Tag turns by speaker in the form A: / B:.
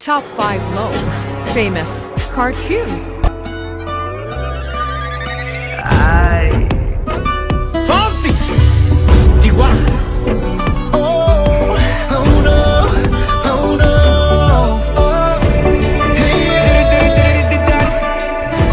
A: Top 5 Most Famous Cartoons.